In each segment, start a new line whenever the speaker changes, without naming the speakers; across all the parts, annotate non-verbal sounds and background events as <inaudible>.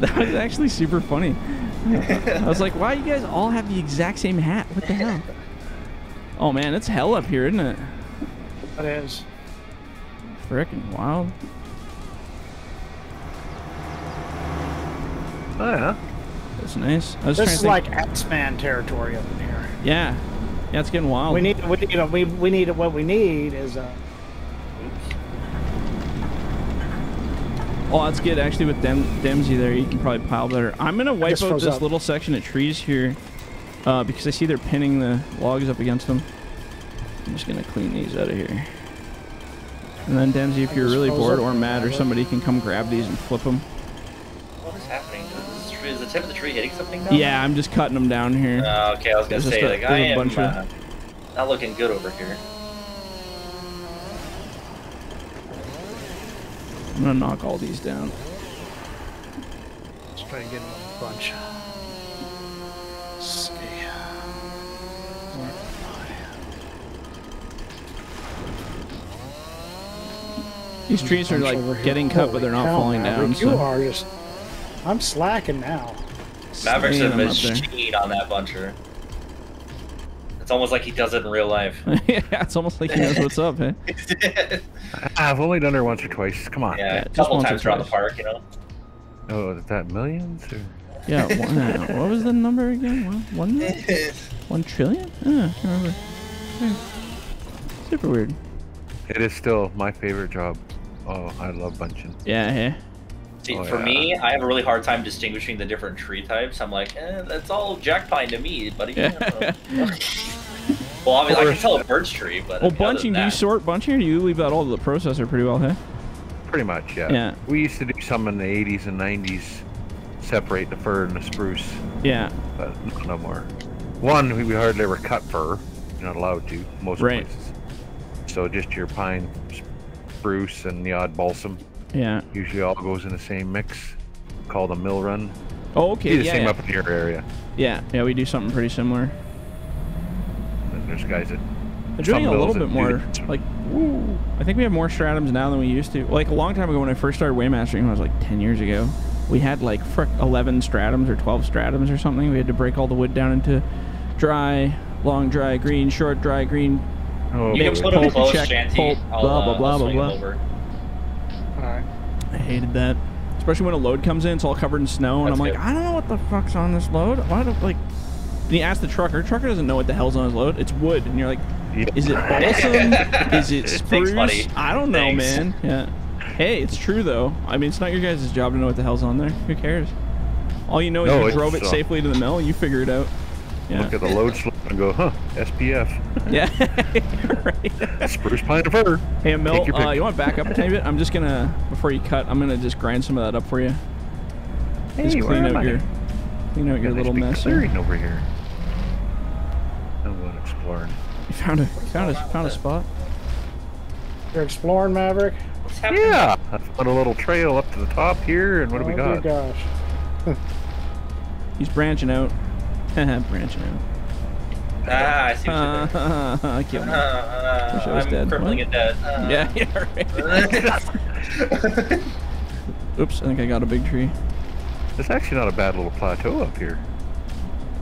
That was actually super funny. I was like, why you guys all have the exact same hat? What the hell? Oh man, it's hell up here, isn't it?
It is.
Frickin' wild.
Oh yeah.
That's nice. I was
This is like. X-Man territory up in here.
Yeah. Yeah, it's getting wild.
We need, we need, we, we need, what we need is uh,
Oh, that's good. Actually, with Dem Dempsey there, you can probably pile better. I'm gonna wipe out this
up.
little section of trees here, uh, because I see they're pinning the logs up against them. I'm just gonna clean these out of here. And then Dempsey, if
I
you're really bored or mad, or somebody can come grab these and flip them.
What is happening? Is, this tree, is the tip of the tree hitting something now?
Yeah, I'm just cutting them down here.
Uh, okay, I was gonna
There's
say,
just a-
like,
there's
I
a
am
bunch of-
uh, not looking good over here.
I'm gonna knock all these down.
let's try to get a bunch. Let's see.
These trees are like getting cut, but they're not
cow,
falling
Maverick,
down.
You
So
are just. I'm slacking now.
Maverick's
Slaying
a
them up
machine on that buncher. It's almost like he does it in real life. <laughs>
yeah, it's almost like he knows what's up, eh? <laughs>
I've only done her once or twice. Come on.
yeah,
Yeah,
a
just
couple
once
times around the park, you know.
Oh, is that millions or?
Yeah, one, uh, what was the number again? One, one, <laughs> one trillion? Uh, I remember. Yeah. Super weird.
It is still my favorite job. Oh, I love bunching.
Yeah, yeah.
See,
Oh,
for
yeah.
me, I have a really hard time distinguishing the different tree types. I'm like, eh, that's all jack pine to me, buddy.
Yeah. <laughs>
well, obviously, I
Or-
can tell a birch tree, but
Well,
I mean,
bunching,
than
do you sort bunching or do you leave that all to the processor pretty well, hey?
Pretty much, yeah.
Yeah.
We used to do some in the 80s and 90s, separate the fir and the spruce,
Yeah.
but no, no more. One, we we hardly ever cut fir. You're not allowed to, most
Right.
places. So just your pine, spruce, and the odd balsam.
Yeah.
Usually all goes in the same mix, called a mill run.
Oh, okay.
Be the
yeah,
same
yeah.
up in your area.
yeah. Yeah, we do something pretty similar.
And there's guys that
They're doing a little bit more, like, woo. I think we have more stratums now than we used to. Like, a long time ago when I first started weighmastering, it was like 10 years ago, we had like frick 11 stratums or 12 stratums or something. We had to break all the wood down into dry, long dry, green, short dry, green.
Oh,
You can
Mixed
put them
pulp,
close,
check,
Shanty.
pulp,
I'll,
blah,
uh,
blah, blah, blah,
swing 'em
blah.
over.
All right.
I hated that. Especially when a load comes in, it's all covered in snow, and
That's
I'm like,
good.
I don't know what the fuck's on this load. Why do like? And you ask the trucker. Trucker doesn't know what the hell's on his load. It's wood, and you're like, is it <laughs> balsam? is it spruce?
Thanks.
I don't know,
Thanks.
man. Yeah. Hey, it's true though. I mean, it's not your guys' job to know what the hell's on there. Who cares? All you know is
No,
you drove it
uh,
safely to the mill. You figure it out. Yeah.
Look at the load <laughs> and go, huh, SPF.
yeah. <laughs> right.
Spruce pine and fir.
Hey, Mil,
Take your
uh, you want to back up a tiny bit? I'm just gonna before you cut. I'm gonna just grind some of that up for you. Just clean
where am
out
I?
your clean out your little
big
mess. here.
clearing over here. I'm going exploring.
You found a found a found a spot.
You're exploring, Maverick.
What's happening?
Yeah, I found a little trail up to the top here, and what do we
oh
got?
my gosh. <laughs>
He's branching out. <laughs> branching out.
Ah, I see what you
Uh,
did. <laughs>
I killed him.
Uh,
Wish I was
I'm
dead.
crippling
What?
it dead. Uh, <laughs>
Yeah, yeah, right. <laughs> Oops, I think I got a big tree.
It's actually not a bad little plateau up here.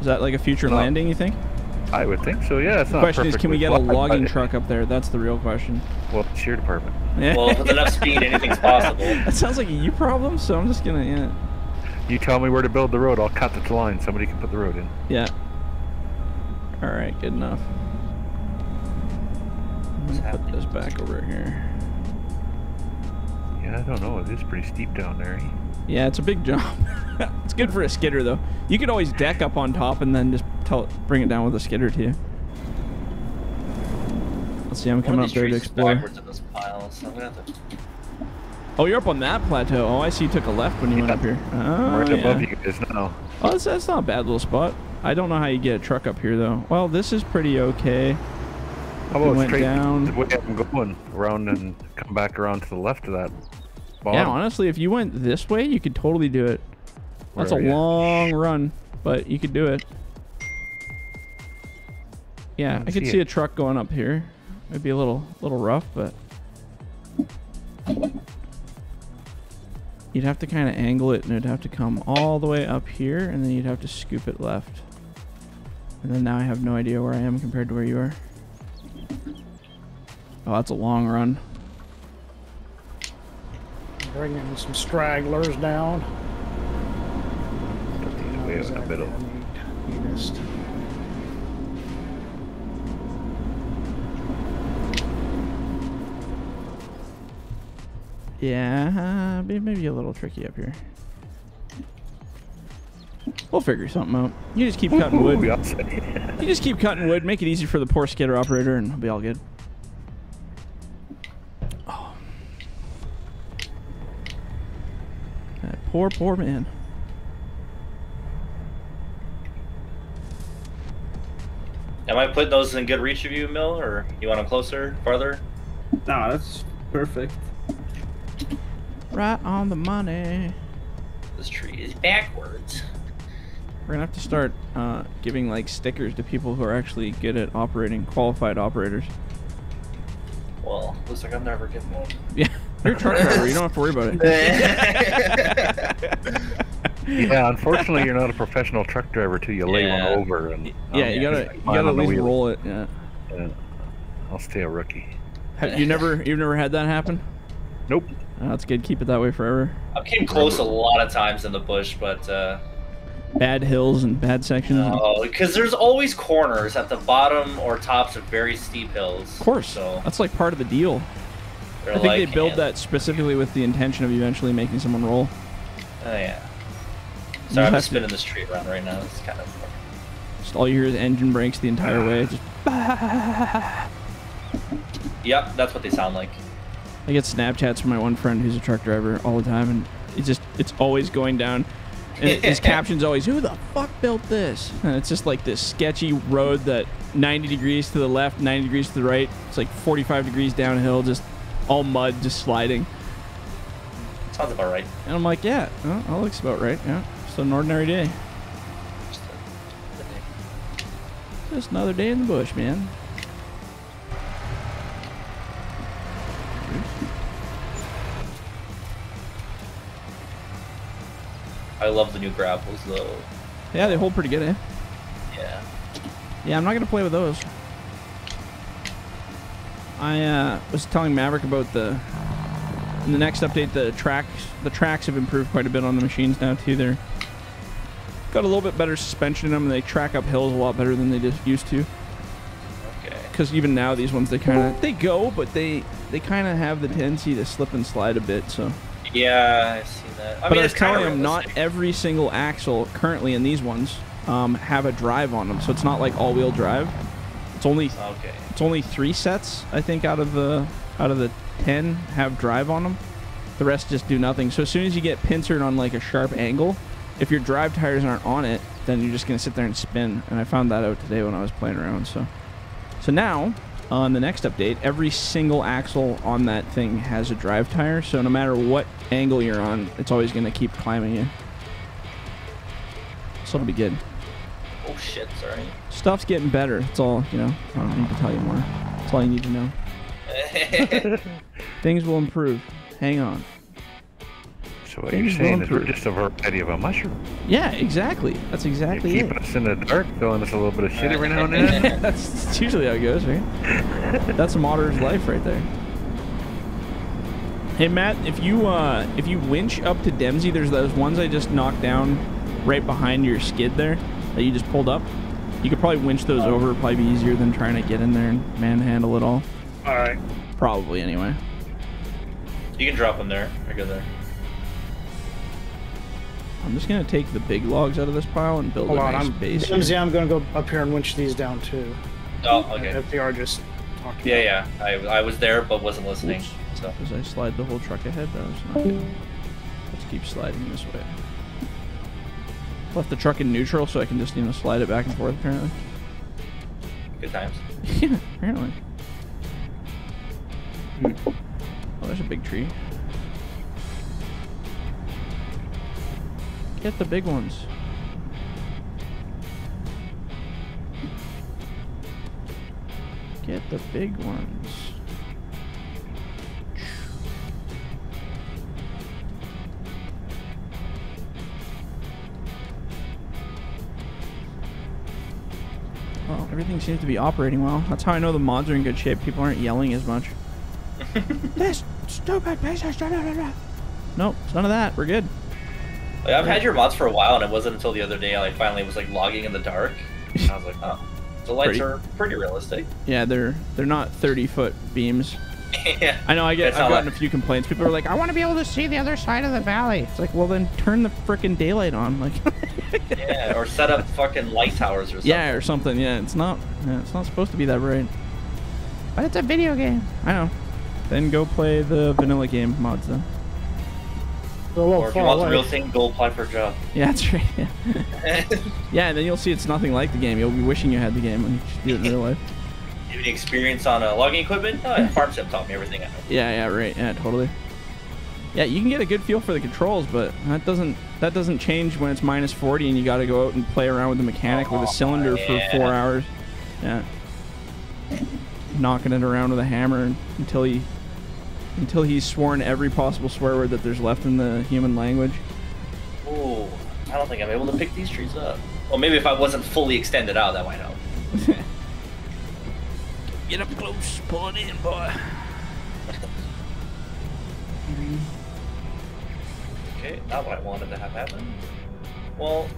Is that like a future
No.
landing? You think?
I would think so. Yeah, it's
The
not.
question is, can we get a logging truck up there? That's the real question.
Well, it's your department.
Yeah.
well, with enough speed, anything's possible.
that sounds like a you problem. So I'm just gonna yeah.
You tell me where to build the road. I'll cut the line. Somebody can put the road in.
Yeah. All right, good enough.
What's
Put
happening?
this back over here.
Yeah, I don't know. It is pretty steep down there. Eh?
Yeah, it's a big jump. <laughs> it's good for a skidder though. You could always deck up on top and then just tell, bring it down with a skidder too. Let's see, I'm coming up
these
there to explore.
this pile, so I'm gonna have to.
Oh, you're up on that plateau. Oh, I see. You took a left when you went up here. Oh,
right
yeah.
above you guys now.
Oh, that's, that's not a bad little spot. I don't know how you get a truck up here though. Well, this is pretty okay.
How about
went
straight
down.
the way I'm going around and come back around to the left of that bottom?
Yeah, honestly, if you went this way, you could totally do it. That's a
Where are ya?
long run, but you could do it. Yeah,
don't
I could
see
see a truck going up here. It'd be a little little rough, but you'd have to kind of angle it, and it'd have to come all the way up here, and then you'd have to scoop it left. And then now I have no idea where I am compared to where you are. Oh, that's a long run.
Bringing some stragglers down.
Put these way in the middle.
Neatest.
Yeah, maybe a little tricky up here. We'll figure something out. You just keep <laughs> cutting wood. You just keep cutting wood, make it easy for the poor skidder operator, and it'll be all good. Oh. That poor, poor man.
Am I putting those in good reach of you, Mill, or you want them closer, farther?
No, that's perfect.
Right on the money.
This tree is backwards.
We're gonna have to start uh, giving like stickers to people who are actually good at operating, qualified operators.
Well, looks like I'm never getting one. <laughs>
Yeah, you're a truck driver. You don't have to worry about it. <laughs>
Yeah, unfortunately, you're not a professional truck driver till you lay
Yeah.
one over. And
yeah,
um,
you gotta
like
you gotta at least
wheel.
roll it. Yeah.
Yeah. I'll stay a rookie.
Have you never you've never had that happen?
Nope.
Oh, that's good. Keep it that way forever.
I've came close a lot of times in the bush, but uh,
Bad hills and bad sections.
Oh, no, because there's always corners at the bottom or tops of very steep hills.
Of course.
So
That's like part of the deal. I think
like,
they build
"Hey,
that specifically with the intention of eventually making someone roll.
Oh yeah. Sorry, I'm just
to-
spinning this tree around right now. It's kind of.
Just all you hear is engine brakes the entire way. Just <laughs>
Yep, that's what they sound like.
I get Snapchats from my one friend who's a truck driver all the time, and it's just it's always going down. And his caption's always, "Who the fuck built this?" And it's just like this sketchy road that 90 degrees to the left, 90 degrees to the right. It's like 45 degrees downhill, just all mud, just sliding.
Sounds about right.
And I'm like, "Yeah, well, that looks about right. Yeah, just an ordinary day,
just
another day in the bush, man."
I love the new grapples though.
Yeah, they hold pretty good, eh?
Yeah.
Yeah, I'm not gonna play with those. I uh, was telling Maverick about the in the next update. The tracks, the tracks have improved quite a bit on the machines now too. They're got a little bit better suspension in them. and They track up hills a lot better than they just used to.
Okay.
Because even now these ones, they kind of they go, but they they kind of have the tendency to slip and slide a bit. So,
Yeah, I've seen that. I
but
mean,
I was telling him not every single axle currently in these ones um, have a drive on them. So it's not like all-wheel drive. It's only
Okay.
It's only three sets, I think, out of the out of the ten have drive on them. The rest just do nothing. So as soon as you get pincered on like a sharp angle, if your drive tires aren't on it, then you're just gonna sit there and spin. And I found that out today when I was playing around. So, so now on the next update, every single axle on that thing has a drive tire. So no matter what angle you're on, it's always gonna keep climbing you. So it'll be good.
Oh shit! Sorry.
Stuff's getting better. It's all you know. I don't need to tell you more. That's all you need to know. <laughs> <laughs> Things will improve. Hang on.
So what you're saying is we're just a variety of a mushroom.
Yeah, exactly. That's
You're
exactly it.
keeping us in the dark, throwing us a little bit of shit every now and then.
that's, <laughs> that's usually how it goes, right? That's a modder's life right there. Hey Matt, if you uh, if you winch up to Dempsey, there's those ones I just knocked down right behind your skid there that you just pulled up. You could probably winch those over. It'd probably be easier than trying to get in there and manhandle it all.
All right.
Probably anyway.
you can drop them there. They're good there.
I'm just gonna take the big logs out of this pile and build
Hold
a
on.
nice
I'm
base. here.
Dempsey, I'm going to go up here and winch these down too.
Oh, okay.
FDR just talked.
Yeah, yeah. I, I was there but wasn't listening.
Oops.
So
As I slide the whole truck ahead, that was not good. Let's keep sliding this way. Left the truck in neutral so I can just, you know, slide it back and forth apparently.
good times. <laughs>
yeah, apparently. Hmm. Oh, there's a big tree. Get the big ones. Get the big ones. Well, everything seems to be operating well. That's how I know the mods are in good shape. People aren't yelling as much. <laughs> this stupid piece. Nope, it's none of that. We're good.
Like, I've had your mods for a while, and it wasn't until the other day I like, finally was like logging in the dark. And I was like, oh, the lights
Pretty-
are pretty realistic.
Yeah, they're they're not 30 foot beams. <laughs>
yeah.
I know I get
It's
I've gotten
like-
a few complaints. People are like, I want to be able to see the other side of the valley. It's like, well then turn the freaking daylight on, like. <laughs>
yeah, or set up fucking light towers or something.
yeah, or something. Yeah, it's not. Yeah, it's not supposed to be that bright. But it's a video game. I know. Then go play the vanilla game mods then.
They're a little
Or if you
far
want the
away.
real thing, go apply for a job. <laughs>
Yeah, that's right. Yeah. <laughs> yeah, and then you'll see it's nothing like the game. You'll be wishing you had the game when you do it in real life. <laughs>
Have any experience on uh, logging equipment? Oh, yeah, Farm Sim taught me everything I know.
Yeah, yeah, right. Yeah, totally. Yeah, you can get a good feel for the controls, but that doesn't that doesn't change when it's minus 40 and you got to go out and play around with the mechanic with a
Oh,
cylinder
yeah.
for 4 hours. Yeah. Knocking it around with a hammer until he until he's sworn every possible swear word that there's left in the human language.
Oh, I don't think I'm able to pick these trees up. Well, maybe if I wasn't fully extended out, that might help. <laughs>
Get up close, pull it in, boy.
Okay, not what I wanted to have happen. Well,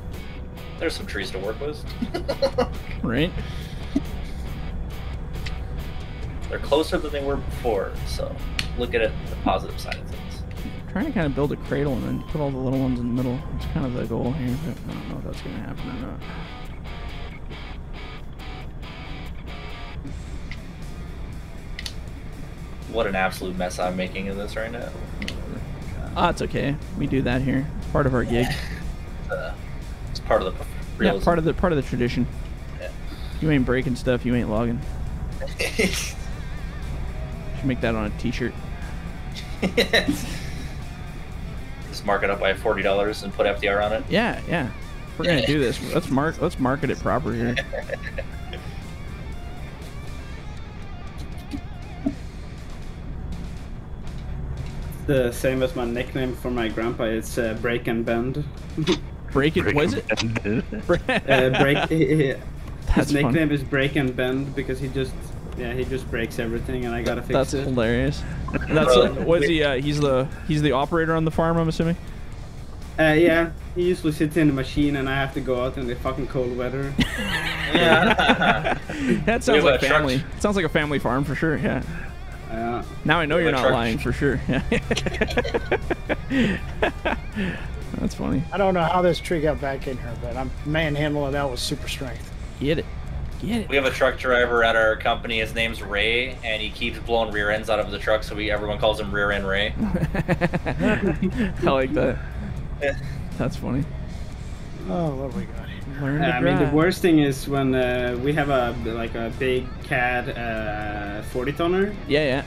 there's some trees to work with. <laughs>
Right?
They're closer than they were before, so look at it the positive side of things.
trying to kind of build a cradle and then put all the little ones in the middle. It's kind of the goal here, but I don't know if that's going to happen or not.
What an absolute mess I'm making in this right now.
Ah, it's okay. We do that here. It's part of our gig. <laughs>
Uh, it's part of the
Yeah, part of the part of the tradition.
Yeah.
You ain't breaking stuff. You ain't logging. <laughs> Should make that on a T-shirt. <laughs>
Just mark it up by forty dollars and put FDR on it.
Yeah, yeah. If we're gonna do this. Let's mark. Let's market it proper here. <laughs>
The same as my nickname for my grandpa. It's uh, Break and Bend. <laughs>
Break it. Was it?
Uh, break. his
That's funny.
nickname is Break and Bend because he just, yeah, he just breaks everything, and I gotta fix
That's
it.
That's hilarious. <laughs> That's uh, was he? Uh, he's the he's the operator on the farm. I'm assuming.
Uh, yeah, he usually sits in the machine, and I have to go out in the fucking cold weather. <laughs>
Yeah.
That sounds like
a truck-
family. Sounds like a family farm for sure. Yeah.
Uh,
Now I know you're not
truck-
lying for sure. Yeah. <laughs> That's funny.
I don't know how this tree got back in here, but I'm manhandling that with super strength.
Get it. Get it.
we have a truck driver at our company. His name's Ray, and he keeps blowing rear ends out of the truck, so we everyone calls him Rear End Ray. <laughs> <laughs>
I like that. <laughs> That's funny.
Oh, what do we got?
Learn to
I mean, the worst thing is when uh, we have a like a big Cat uh, 40 tonner,
Yeah,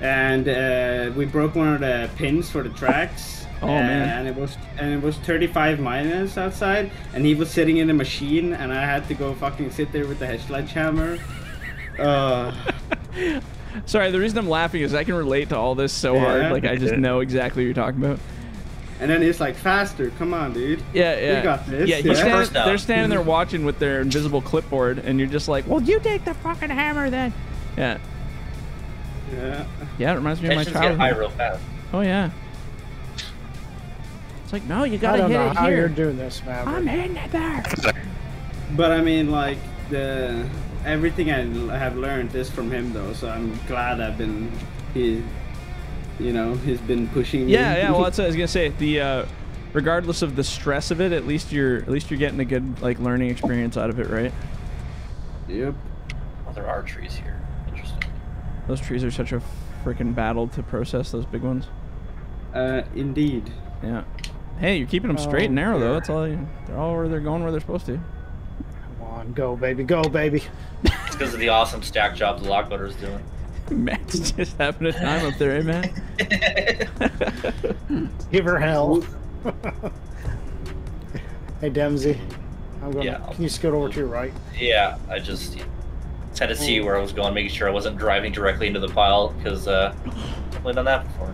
yeah.
and uh, we broke one of the pins for the tracks.
Oh,
uh,
man.
And it was and it was 35 minus outside, and he was sitting in the machine, and I had to go fucking sit there with the sledgehammer. Uh, <laughs>
Sorry, the reason I'm laughing is I can relate to all this so
Yeah.
hard. Like I just know exactly what you're talking about.
and then it's like, "Faster, come on, dude."
Yeah, yeah.
got this,
Yeah,
yeah.
standing- they're standing there watching with their invisible clipboard, and you're just like, "Well, you take the fucking hammer then." Yeah,
Yeah.
yeah. It reminds me of my
Tensions get high
childhood.
real fast.
Oh yeah. It's like, no, you gotta
don't
hit
know
it
how
here.
you're doing this, man.
I'm hitting it there. <laughs>
But I mean, like the everything I have learned is from him, though. So I'm glad I've been he, you know, he's been pushing me.
Yeah, yeah. Well, that's <laughs> what I was gonna say. The uh, regardless of the stress of it, at least you're at least you're getting a good like learning experience out of it, right?
yep.
Well, there are trees here. Interesting.
Those trees are such a freaking battle to process. Those big ones.
Uh, indeed.
Yeah. Hey, you're keeping them straight and
Oh,
narrow though. That's all. You, they're all where they're going where they're supposed to.
Come on, go, baby, go, baby.
It's because of the awesome stack job the log loader's doing. <laughs>
Matt's just having a time up there, eh, man? <laughs> <laughs>
Give her hell. hey, Dempsey. I'm going.
Yeah.
to Can you scoot over to your right?
Yeah, I just just had to see where I was going, making sure I wasn't driving directly into the pile because uh, I've done that before.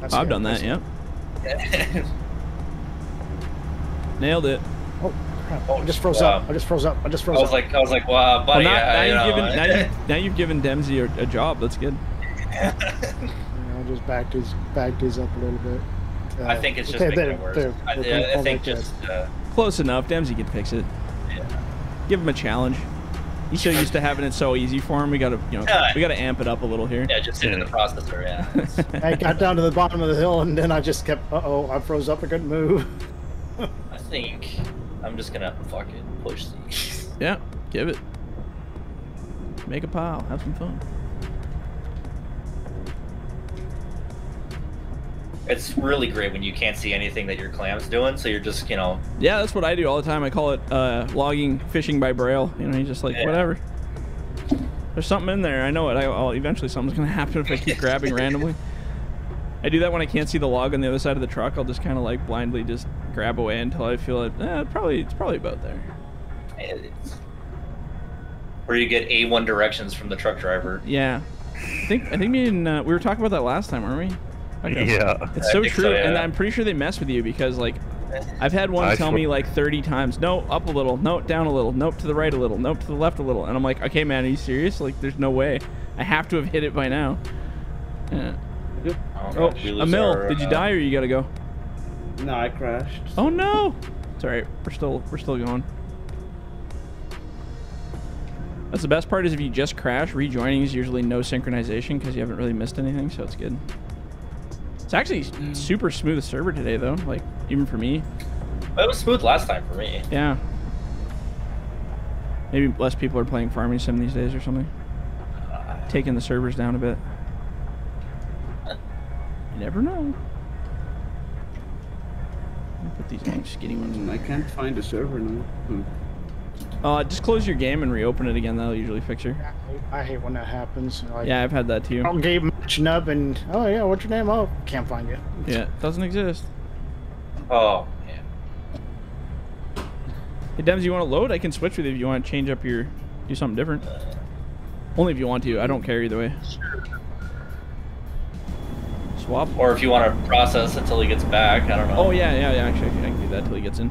That's
I've
good,
done that.
that's
Yep. Nailed it.
Oh, crap.
Oh,
I just froze
wow.
up. I just froze up. I just
I
froze
was
up.
like, I was like, wow,
Well,
buddy.
now,
I-
now
you
you've
know,
given
I-
now, you, now you've given Dempsey a, a job. That's good. <laughs>
You know, just backed his backed his up a little bit. Uh,
I think it's just
okay,
making
they're-
it worse.
they're-
I,
they're
I, I think just uh,
Close enough. Dempsey can fix it.
yeah.
Give him a challenge. He's so used to having it so easy for him. We gotta, you know,
Yeah.
we gotta amp it up a little here.
yeah, just sit in the processor. Yeah, <laughs>
I got down to the bottom of the hill and then I just kept. Uh oh, I froze up. I couldn't move.
I think I'm just gonna fucking push these. <laughs>
Yeah, give it. Make a pile. Have some fun.
It's really great when you can't see anything that your clam's doing, so you're just, you know,
Yeah, that's what I do all the time. I call it uh, logging fishing by braille. You know, you just like
Yeah.
whatever. There's something in there. I know it. I, I'll, eventually something's gonna <laughs> happen if I keep <laughs> grabbing randomly. I do that when I can't see the log on the other side of the truck. I'll just kind of like blindly just grab away until I feel it. Eh, probably it's probably about there.
it's where you get A1 directions from the truck driver.
Yeah, I think I think me and uh, we were talking about that last time, weren't we? Okay.
Yeah.
It's so true,
so,
and. I'm pretty sure they mess with you because like I've had one
I
tell
swear-
me like 30 times, no, up a little, no, down a little, nope to the right a little, nope to the left a little, and I'm like, okay, man, are you serious? Like, there's no way. I have to have hit it by now. Yeah. Oh,
we lose
Emil,
our,
did you
uh,
die or you gotta go?
No, I crashed.
Oh no! It's alright. We're still we're still going. That's the best part is if you just crash, rejoining is usually no synchronization because you haven't really missed anything, so it's good. It's actually
Mm.
super smooth server today though, like even for me.
It was smooth last time for me.
Yeah. Maybe less people are playing farming sim these days or something. Taking the servers down a bit. You never know. Let me Put these dang skinny ones in
I can't find the server now. Hmm.
Uh, just close your game and reopen it again. That'll usually fix her.
I hate when that happens. Like,
Yeah, I've had that too.
I'll game matching up and oh yeah, what's your name? Oh, can't find you.
Yeah, doesn't exist.
Oh, yeah.
Hey, Dems, you want to load? I can switch with you if you want to change up your, do something different. Only if you want to. I don't care either way. Swap.
Or if you want to process until he gets back, I don't know.
Oh yeah, yeah, yeah. Actually, I can do that till he gets in.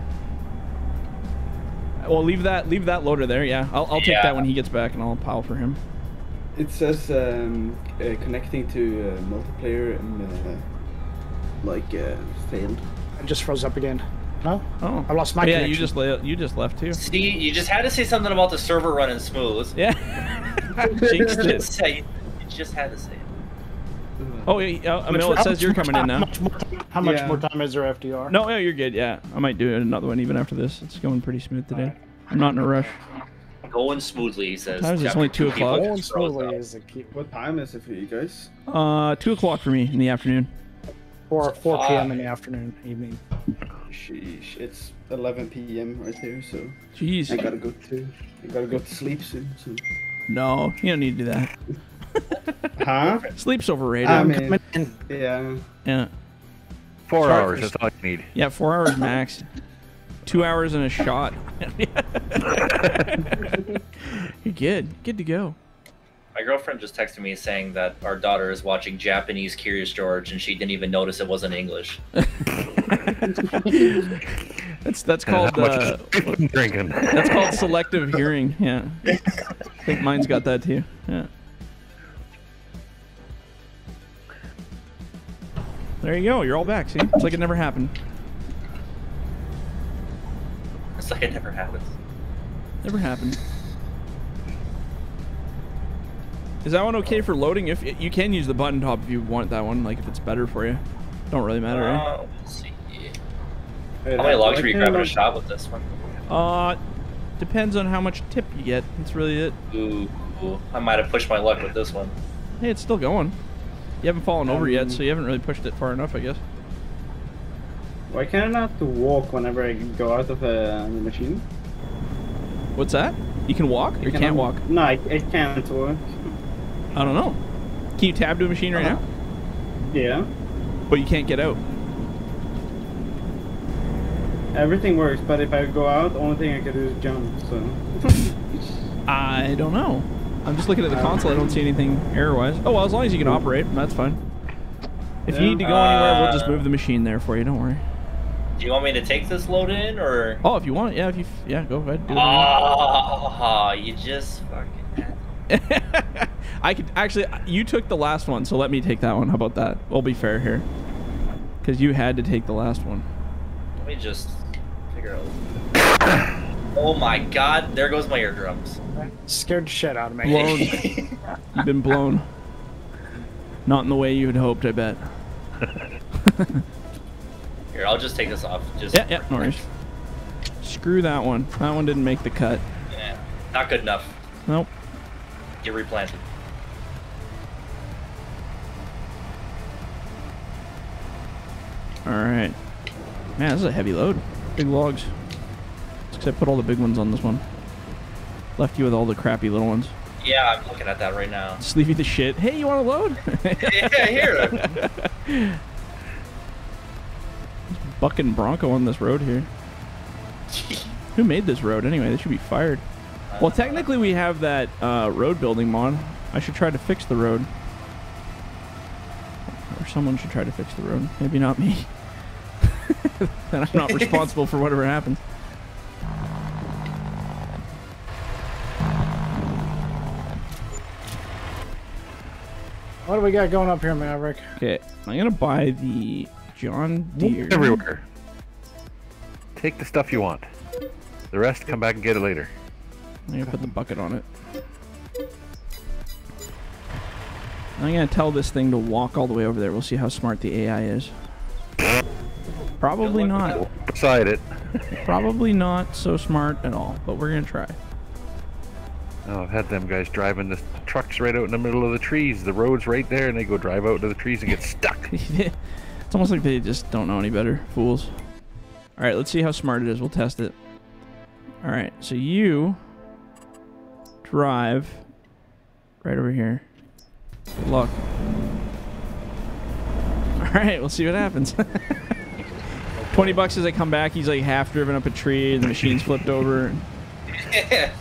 Well, leave that, leave that loader there. Yeah, I'll, I'll take
Yeah.
that when he gets back, and I'll pile for him.
It says um, uh, connecting to uh, multiplayer and uh, like uh, failed.
I just froze up again. No?
Oh,
I lost my
Oh, yeah, you just la- you just left too.
See, you just had to say something about the server running smooth.
Yeah, <laughs> jinxed
Just
it. <laughs>
you just had to say it.
Oh, yeah, Emil, it says you're
more
coming in now.
How much more time, how much
Yeah.
more time is there FDR?
No, no, you're good. Yeah, I might do another one even after this. It's going pretty smooth today. I'm not in a rush.
Going smoothly, he says.
Times it's only
two
o'clock.
Going smoothly is the key.
What time is it for you guys?
Uh, two o'clock for me in the afternoon.
4, 4
Fuck.
p.m. in the afternoon, evening.
Sheesh, it's 11 p.m. right there, so I
Jeez.
gotta go to I gotta go to sleep soon. So.
No, you don't need to do that.
Huh? <laughs>
Sleep's overrated.
I
I'm
mean-
coming in.
Yeah.
yeah,
Four
Sorry
hours.
for-
That's all you need.
yeah, four hours max. Two hours and a shot. <laughs> you're good. Good to go.
My girlfriend just texted me saying that our daughter is watching Japanese Curious George and she didn't even notice it wasn't English. <laughs>
That's that's called
How
uh,
drinking?
that's called selective hearing. Yeah, I think mine's got that too. Yeah. There you go. You're all back. See, it's like it never happened.
It's like it never happens.
Never happened. Is that one okay for loading? If you can use the button top if you want that one, like if it's better for you. Don't really matter?
Uh, we'll see.
Wait,
How many
I-
logs
I
were you grabbing a shot with this one?
Uh, depends on how much tip you get. That's really it.
Ooh, ooh, I might have pushed my luck with this one.
Hey, it's still going. You haven't fallen over yet,
Um,
so you haven't really pushed it far enough, I guess.
Why can't I not walk whenever I go out of uh, the machine?
What's that? You can walk or you
Can
can't walk?
No, I, I can't walk.
I don't know. Can you tab to a machine right
Uh-huh.
now?
Yeah.
But you can't get out.
Everything works, but if I go out, the only thing I can do is jump. So. <laughs>
I don't know. I'm just looking at the
Uh,
console. I don't see anything error-wise. Oh well, as long as you can operate, that's fine. If you need to go anywhere, we'll just
Uh,
move the machine there for you. Don't worry.
Do you want me to take this load in or?
Oh, if you want, yeah, if you, yeah, go ahead. Do it.
Oh, you just fucking. <laughs>
I could actually. You took the last one, so let me take that one. How about that? We'll be fair here, because you had to take the last one.
Let me just figure out. Oh my god! There goes my eardrums.
Scared the shit out of me.
Blown. <laughs> You've been blown. Not in the way you had hoped, I bet.
Here, I'll just take this off. Just
Yeah, yeah, no worries. Screw that one. That one didn't make the cut.
Yeah, not good enough.
Nope.
Get replanted.
All right. Man, this is a heavy load. Big logs. Except put all the big ones on this one. Left you with all the crappy little ones.
Yeah, I'm looking at that right now.
Just leave you the shit. Hey, you want to load? <laughs> <laughs>
yeah, here.
Bucking Bronco on this road here. <laughs> Who made this road anyway? They should be fired. Well, technically we have that uh, road building mod. I should try to fix the road. Or someone should try to fix the road. Maybe not me. then I'm not responsible for whatever happens.
What do we got going up here, Maverick?
Okay, I'm gonna buy the John Deere.
Everywhere. Take the stuff you want. The rest, come back and get it later.
I'm gonna put the bucket on it. I'm gonna tell this thing to walk all the way over there. We'll see how smart the AI is. Probably not.
with
Beside it.
Probably not so smart at all, but we're gonna try.
Oh, I've had them guys driving the trucks right out in the middle of the trees. The road's right there, and they go drive out to the trees and get stuck. <laughs>
it's almost like they just don't know any better. Fools. All right, let's see how smart it is. We'll test it. All right, so you drive right over here. Good luck. All right, we'll see what happens. <laughs> 20 bucks as I come back. He's like half driven up a tree and the machine's flipped over. <laughs>
Yeah.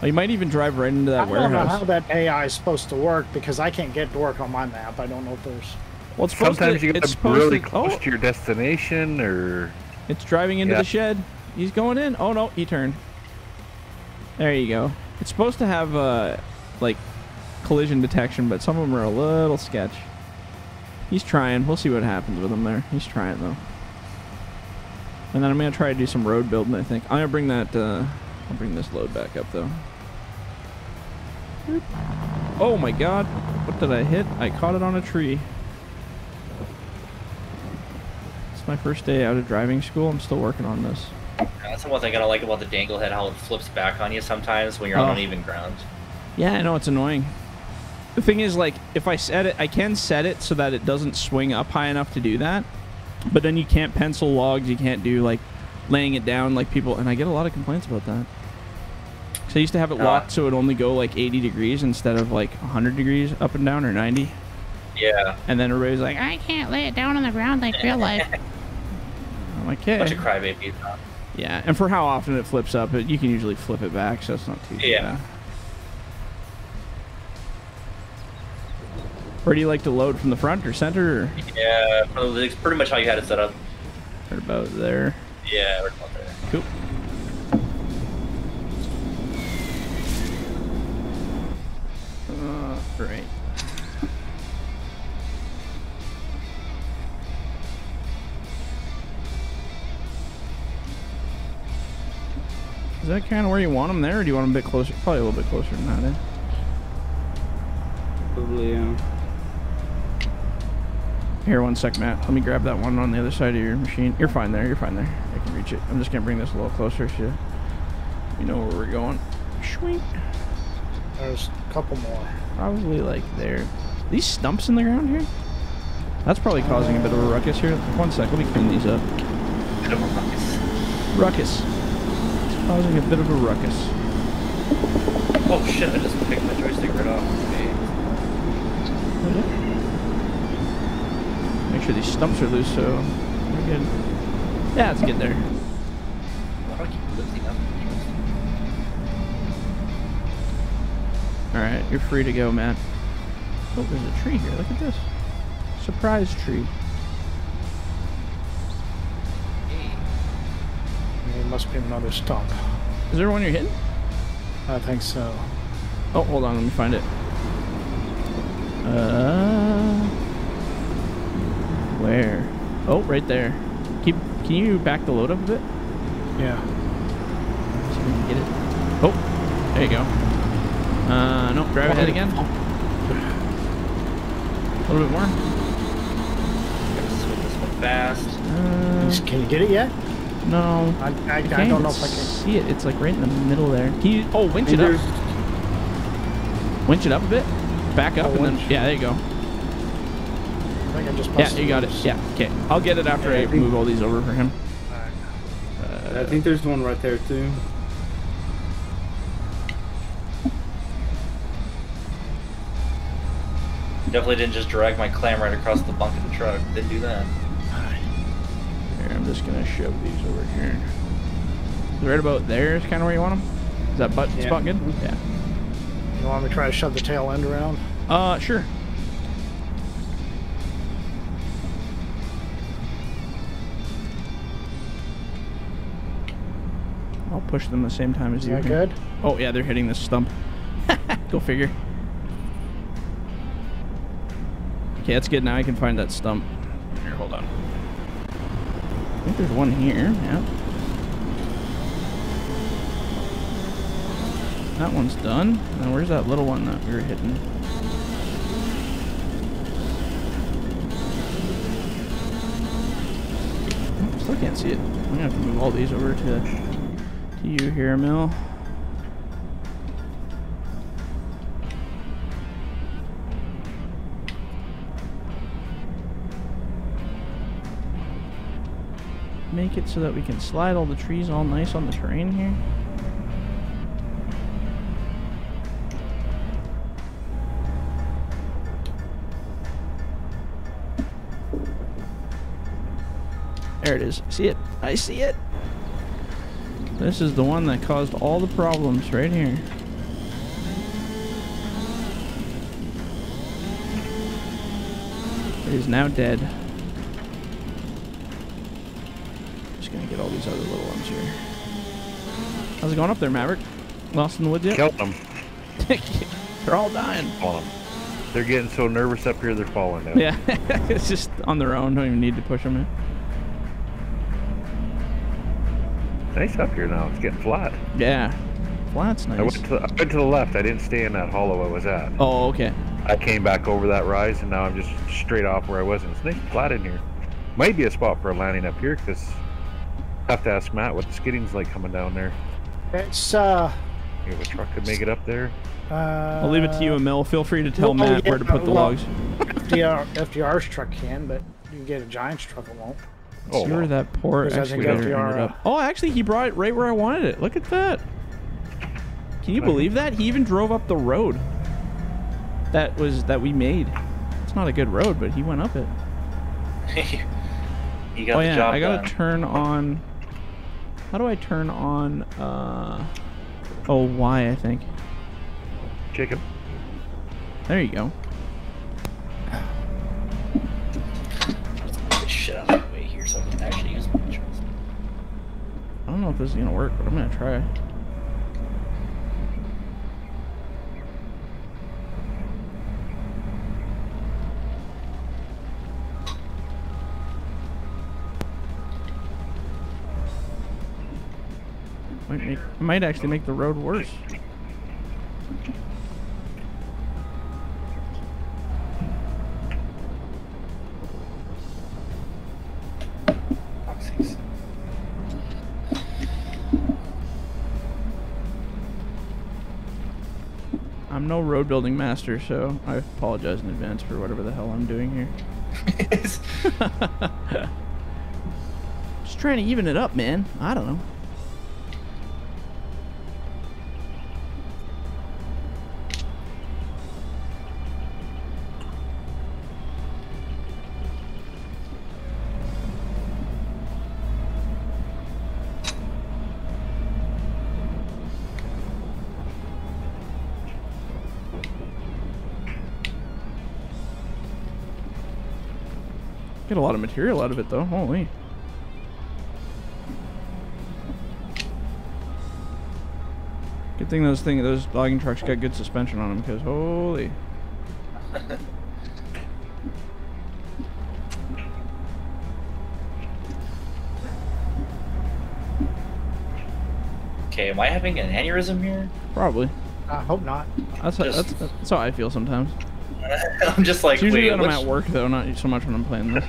Oh, you might even drive right into that warehouse.
I don't know how that AI is supposed to work because I can't get to work on my map. I don't know if there's.
Well, it's supposed
Sometimes
to,
you
it's
get
supposed
really
to,
close
oh,
to your destination, or
It's driving into
Yeah.
the shed. He's going in. Oh no, he turned. There you go. It's supposed to have uh like collision detection, but some of them are a little sketch. He's trying. We'll see what happens with him there. He's trying though. And then I'm gonna try to do some road building. I think I'm gonna bring that. Uh, I'll bring this load back up though. Boop. Oh my God! What did I hit? I caught it on a tree. It's my first day out of driving school. I'm still working on this.
That's the one thing I don't like about the dangle head, how it flips back on you sometimes when you're on
Oh.
uneven ground.
Yeah, I know it's annoying. The thing is, like, if I set it, I can set it so that it doesn't swing up high enough to do that. But then you can't pencil logs. You can't do like laying it down like people. And I get a lot of complaints about that. So I used to have it
Uh.
locked so it would only go like 80 degrees instead of like 100 degrees up and down or 90.
Yeah.
And then everybody's like, I can't lay it down on the ground like real life. <laughs> I'm like, okay.
Bunch of crybabies. huh?
Yeah, and for how often it flips up, it, you can usually flip it back, so it's not too
Yeah.
bad. Where do you like to load from the front or center or
Yeah, it's pretty much how you had it set up.
right about there?
Yeah, right about there.
Cool. Right. <laughs> Is that kind of where you want them there, or do you want them a bit closer? Probably a little bit closer than that, eh?
Probably, yeah.
Here, one sec, Matt. Let me grab that one on the other side of your machine. You're fine there. You're fine there. I can reach it. I'm just gonna bring this a little closer so you know where we're going. Shwink.
There's a couple more.
Probably like there. These stumps in the ground here? That's probably causing a bit of a ruckus here. One sec. Let me clean these up.
Bit of a ruckus.
Ruckus. It's causing a bit of a ruckus.
Oh shit, I just picked my joystick right off. Okay.
Make sure these stumps are loose so we're good. Yeah, it's good there. Alright, you're free to go, Matt. Oh, there's a tree here. Look at this. Surprise tree.
must be another stump.
Is there one you're hitting?
I think so.
Oh, hold on. Let me find it. Uh, where? Oh, right there. Keep. Can you back the load up a bit?
Yeah.
See if we can get it. Oh, there you go. Uh, no, drive ahead again. A little bit more.
Swing this one fast.
Uh,
Can you get it yet?
no.
I, I, I,
can't
don't know if I can.
see it. It's like right in the middle there. Can you? Oh, winch it up. Winch it up a bit. Back up
Oh,
and then. Yeah, there you go.
I think I just
Yeah, you got it. Yeah. Okay. I'll get it after
Yeah, I
I
think-
move all these over for him.
I think there's one right there too.
Definitely didn't just drag my clam right across the bunk of the truck. Didn't do that.
Here, I'm just gonna shove these over here. Right about there is kind of where you want them. Is that butt
Yeah.
spot good? Yeah.
You want me to try to shove the tail end around?
Uh, sure. I'll push them the same time as
Is
you.
that
here.
good?
Oh yeah, they're hitting this stump. <laughs> Go figure. Okay, that's good. Now I can find that stump. Here, hold on. I think there's one here. Yeah. That one's done. Now where's that little one that we were hitting? Oh, Still can't see it. I'm gonna have to move all these over to, to you here, Mill. Make it so that we can slide all the trees all nice on the terrain here. There it is. See it? I see it. This is the one that caused all the problems right here. It is now dead. Just gonna get all these other little ones here. How's it going up there, Maverick? Lost in the woods yet?
Kill them. <laughs>
They're all dying.
Them. They're getting so nervous up here, they're falling down.
Yeah, <laughs> it's just on their own. Don't even need to push them in.
Nice up here now. It's getting flat.
Yeah, flat's
I
nice.
went to the, I went to the left. I didn't stay in that hollow I was at.
Oh, okay.
I came back over that rise, and now I'm just straight off where I was. And it's nice flat in here. Might be a spot for a landing up here, because have to ask Matt what the skidding's like coming down there.
It's uh.
If a truck could make it up there.
uh
I'll leave it to you, Emil. Feel free to tell
oh,
Matt
yeah,
where to put the
well-
logs.
FDR, FDR's truck can, but you can get a Giant's truck, it won't.
Oh,
See where
well.
that poor
Because I think
excavator
FDR,
ended
uh,
up. Oh, actually, he brought it right where I wanted it. Look at that. Can you believe that? He even drove up the road that was that we made. It's not a good road, but he went up it. <laughs>
you got
oh
the
yeah,
job
I gotta
done.
turn on. How do I turn on? uh... Oh, Y, I think.
Jacob.
There you go.
Shit out of the way here so I can actually use my.
I don't know if this is gonna work, but I'm gonna try. Might make might actually make the road worse. I'm no road building master, so I apologize in advance for whatever the hell I'm doing here. <laughs> <laughs> Just trying to even it up, man. I don't know. Get a lot of material out of it, though. Holy. Good thing those thing those logging trucks got good suspension on them, because holy.
Okay, am I having an aneurysm here?
Probably.
I hope not.
That's how, that's, that's how I feel sometimes. <laughs>
I'm just like,
It's usually
wait,
when I'm
which-
at work though, not so much when I'm playing this.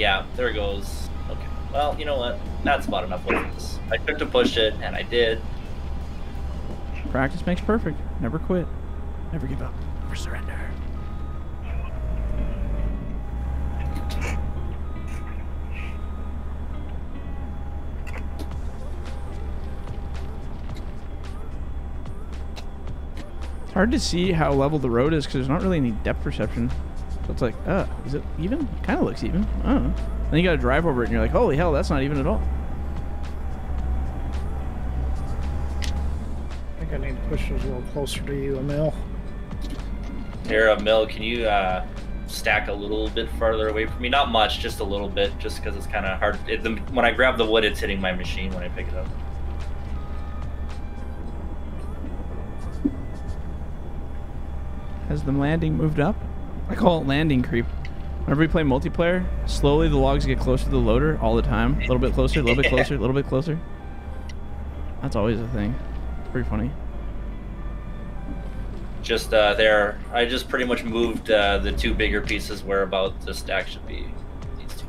Yeah, there it goes. Okay, well, you know what? That's about enough with this. I took to push it, and I did.
Practice makes perfect. Never quit. Never give up. Never surrender. It's hard to see how level the road is because there's not really any depth perception. So it's like, uh, is it even? Kind of looks even. I don't know. Then you gotta drive over it and you're like, holy hell, that's not even at all.
I think I need to push those a little closer to you, Emil.
Here, Mill, can you uh, stack a little bit farther away from me? Not much, just a little bit, just because it's kind of hard. It, the, when I grab the wood, it's hitting my machine when I pick it up.
Has the landing moved up? I call it landing creep. Whenever we play multiplayer, slowly the logs get closer to the loader all the time. A little bit closer, a little bit closer, a little bit closer. That's always a thing. It's pretty funny.
Just uh, there, I just pretty much moved uh, the two bigger pieces where about the stack should be. These two.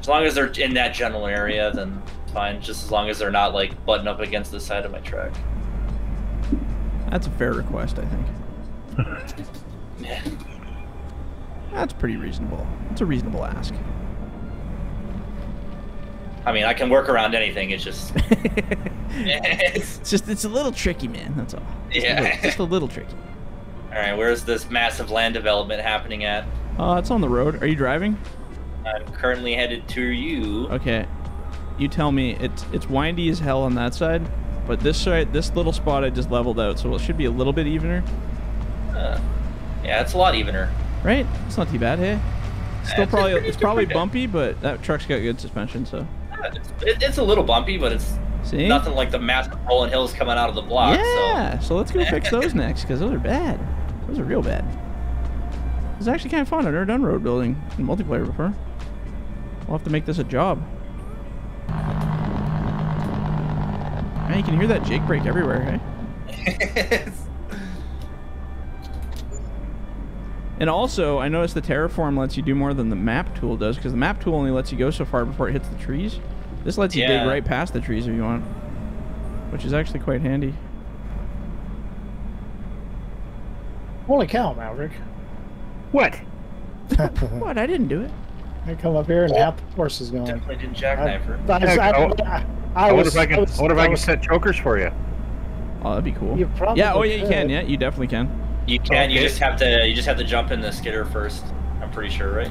As long as they're in that general area, then fine. Just as long as they're not like butting up against the side of my track.
That's a fair request, I think.
Yeah.
That's pretty reasonable. It's a reasonable ask.
I mean, I can work around anything. It's just, <laughs> it's,
just it's a little tricky, man. That's all. Just a
Yeah.
little- just a little tricky.
all right. Where's this massive land development happening at?
Uh, it's on the road. Are you driving?
I'm currently headed to you.
Okay. You tell me. It's it's windy as hell on that side, but this side, this little spot I just leveled out, so it should be a little bit evener,
Uh, yeah, it's a lot evener.
right? It's not too bad, hey. Still
It's
probably
pretty-
it's probably bumpy, but that truck's got good suspension, so.
It's, it, it's a little bumpy, but it's
See?
nothing like the massive rolling hills coming out of the block.
Yeah. So let's go <laughs> fix those next, because those are bad. Those are real bad. It's actually kind of fun. I've never done road building in multiplayer before. We'll have to make this a job. Man, you can hear that Jake brake everywhere, hey? <laughs> And also, I noticed the terraform lets you do more than the map tool does, because the map tool only lets you go so far before it hits the trees. This lets you dig right past the trees if you want, which is actually quite handy.
Holy cow, Maverick.
What? <laughs>
What? I didn't do it.
I come up here and half the force is gone.
Definitely didn't
I,
jackknife her.
I,
Heck,
I,
I-
I,
I, wonder if I can. I, wonder if I can set chokers for you.
Oh, that'd be cool.
You probably
yeah. Oh, yeah. You can. Yeah, you definitely can.
You can. You
Okay.
just have to. You just have to jump in the skidder first. I'm pretty sure, right?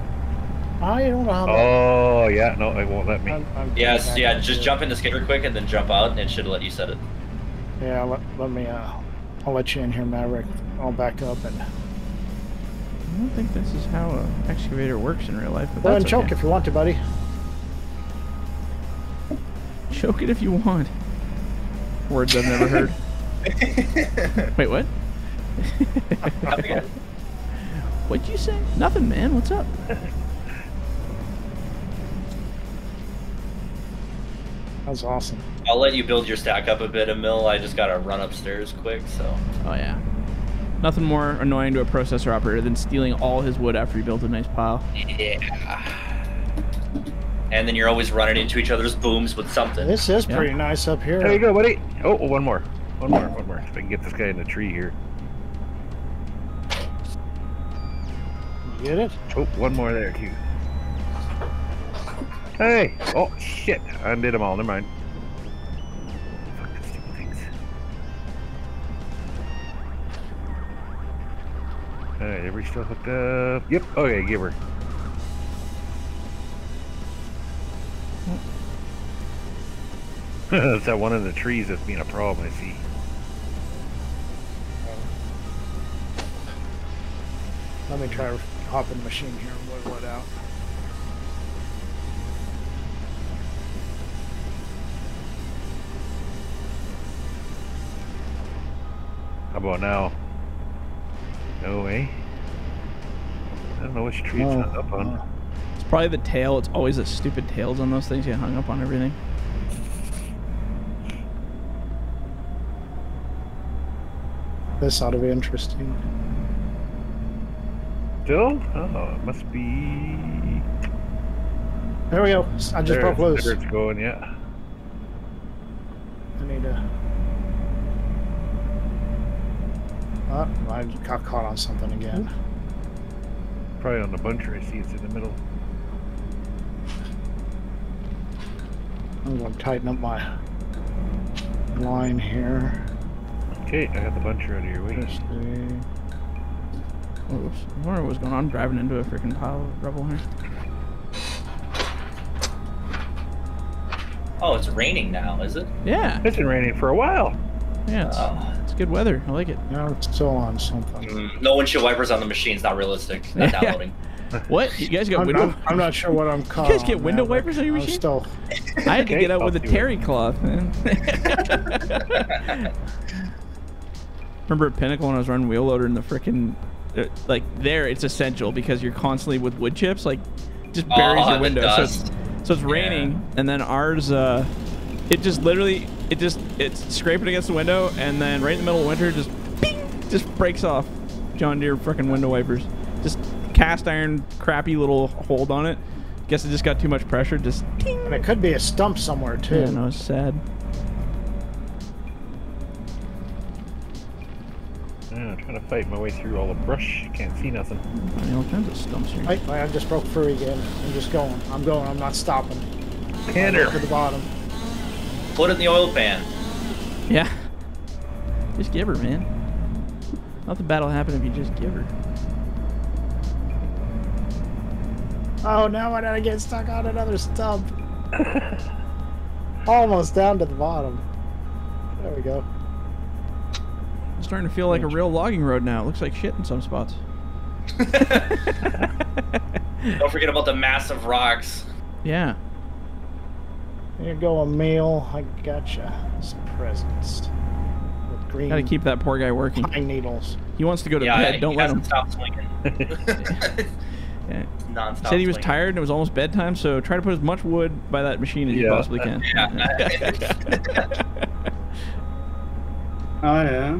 I don't know how. that-
Oh yeah, no, it won't let me.
I'm- I'm
Yes. Yeah. Just
into
jump in the skidder quick and then jump out, and it should let you set it.
it. Yeah, let, let me. Uh, I'll let you in here, Maverick. I'll back up and
I don't think this is how an excavator works in real life, but
go ahead
that's
and choke
okay.
if you want to, buddy.
Choke it if you want. Words I've never heard. <laughs> Wait, what? <laughs> What'd you say? Nothing, man. What's up?
That was awesome.
I'll let you build your stack up a bit, Emil. I just gotta run upstairs quick, so.
Oh yeah. Nothing more annoying to a processor operator than stealing all his wood after he built a nice pile.
Yeah. And then you're always running into each other's booms with something.
This is
Yeah.
pretty nice up here.
There you go, buddy. Oh, one more. One more. One more. If I can get this guy in the tree here.
Get it?
Oh, one more there too. Hey! Oh shit! I undid them all. Never mind. Fucking stupid things. Alright, everybody still hooked up? Yep. Okay, give her. That's <laughs> that one in the trees that's being a problem. I see.
Let me try hop in the machine here and oil it out.
How about now? No way. I don't know which tree it's hung up on.
It's probably the tail. It's always the stupid tails on those things get hung up on everything.
This ought to be interesting.
Still? Oh, it must be.
There we go. I just
there,
broke loose.
There it's going, yeah.
I need to. Oh, I got caught on something again.
Probably on the buncher. I see it's in the middle.
I'm going to tighten up my line here.
Okay, I got the buncher out of your way.
Let's see.
Oops. I wonder what was going on. I'm driving into a freaking pile of rubble here.
Oh, it's raining now, is it?
Yeah.
It's been raining for a while.
Yeah. It's,
Oh.
it's good weather. I like it.
Now it's still on something.
Mm, no windshield wipers on the machine's not realistic. Not
Yeah.
downloading. <laughs>
What? You guys got
I'm,
window?
I'm, I'm not sure what I'm <laughs> caught
guys
on
get window
now,
wipers on your
I'm
machine?
Still,
I had to get out with a
I'll do it.
terry cloth, man. <laughs> Remember at Pinnacle when I was running wheel loader in the freaking, uh, like there it's essential because you're constantly with wood chips, like just buries
Oh,
your window. So it's, so it's raining, and then ours, uh, it just literally, it just it's scraping against the window, and then right in the middle of winter, just bing, just breaks off. John Deere freaking window wipers, just cast iron, crappy little hold on it. Guess it just got too much pressure. Just ting.
and it could be a stump somewhere too.
Yeah, no, it's sad.
Trying to fight my way through all the brush. Can't see nothing.
I mean, all kinds of stumps here.
I, I just broke free again. I'm just going. I'm going. I'm not stopping. To
Canter.
the bottom.
Put it in the oil pan.
Yeah. Just give her, man. Nothing bad will happen if you just give her.
Oh no! I gotta get stuck on another stump. <laughs> Almost down to the bottom. There we go.
It's starting to feel like a real logging road now. It looks like shit in some spots. <laughs>
Don't forget about the massive rocks.
Yeah.
Here you go, Emil. I gotcha. Some presents with green
Gotta keep that poor guy working.
pine needles.
He wants to go to
yeah,
bed. Don't let him.
hasn't swinging. <laughs>
Yeah.
Non-stop.
Said he was
swinging.
tired and it was almost bedtime, so try to put as much wood by that machine as you possibly can. <laughs>
Yeah.
Oh yeah.